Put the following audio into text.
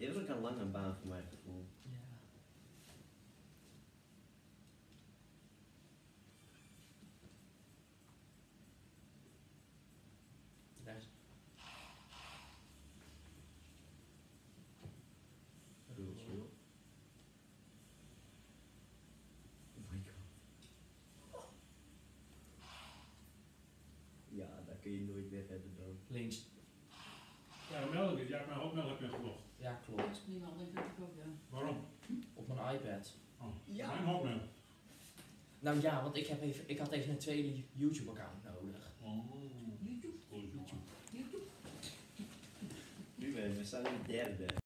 Dit was ook een lange baan voor mijn gevoel. Ja. Daar is. Ja, daar kun je nooit meer verder dan. links. Ja, melk, jij hebt mijn hoopmelk heb je denk ik ook, ja. Waarom? Op mijn iPad. Oh, Ja. Mijn hoopmelk. Nou ja, want ik, heb even, ik had even een tweede YouTube-account nodig. Oh. YouTube, Goed, YouTube. Nu ben we staan in de derde.